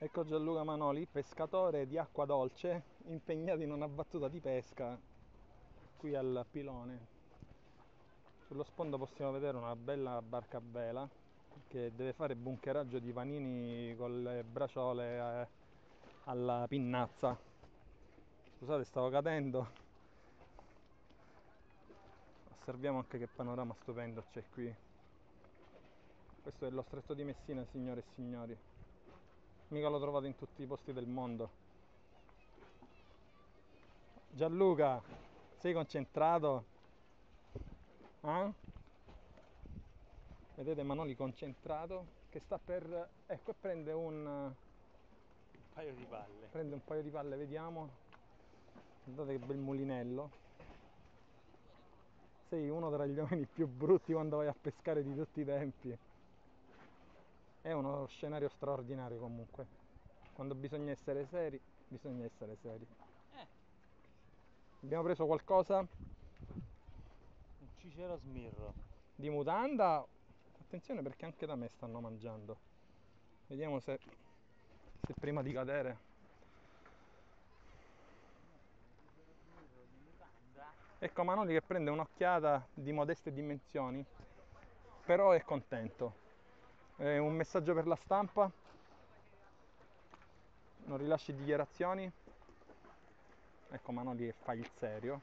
Ecco Gianluca Manoli, pescatore di acqua dolce, impegnato in una battuta di pesca qui al pilone. Sullo sfondo possiamo vedere una bella barca a vela che deve fare bunkeraggio di panini con le bracciole eh, alla pinnazza. Scusate, stavo cadendo. Osserviamo anche che panorama stupendo c'è qui. Questo è lo stretto di Messina, signore e signori mica lo trovate in tutti i posti del mondo. Gianluca sei concentrato? Eh? vedete Manoli concentrato che sta per ecco e prende un un paio di palle. prende un paio di palle vediamo. Guardate che bel mulinello. Sei uno tra gli uomini più brutti quando vai a pescare di tutti i tempi è uno scenario straordinario comunque. Quando bisogna essere seri, bisogna essere seri. Eh. Abbiamo preso qualcosa? Un cicero smirro. Di mutanda? Attenzione perché anche da me stanno mangiando. Vediamo se, se prima di cadere. Ecco Manoli che prende un'occhiata di modeste dimensioni, però è contento eh, un messaggio per la stampa. Non rilasci dichiarazioni. Ecco Manoli che fa il serio